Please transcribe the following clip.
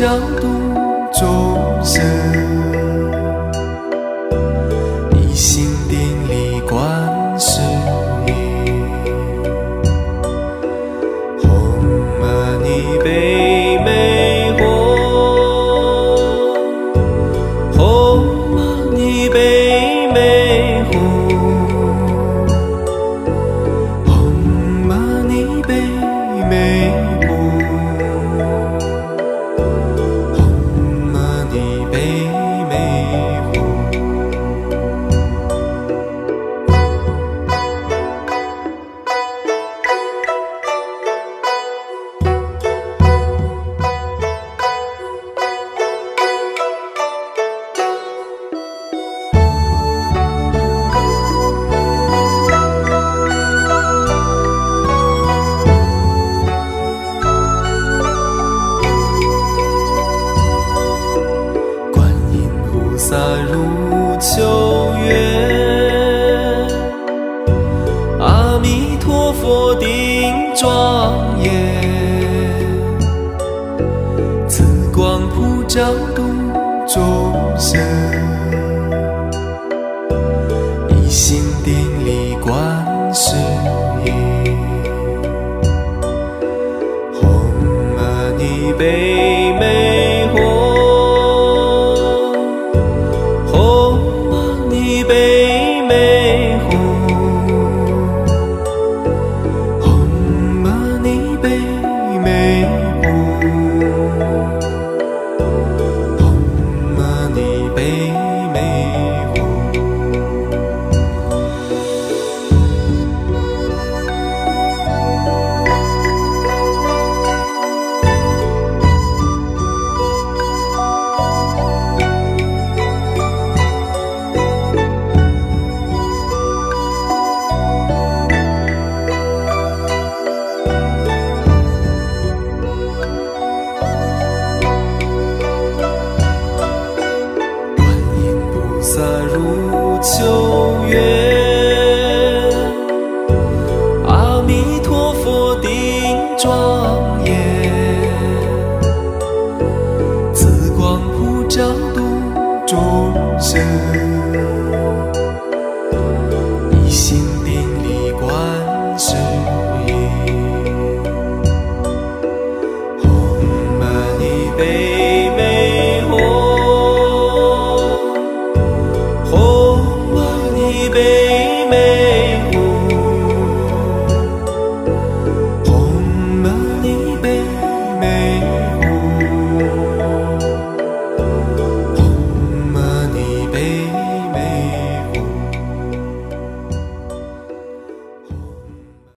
江渡众生菩萨入秋月，阿弥陀佛顶庄严，慈光普照度众生，一心定力观世音，唵嘛呢呗入秋月，阿弥陀佛顶庄严，慈光普照度众生，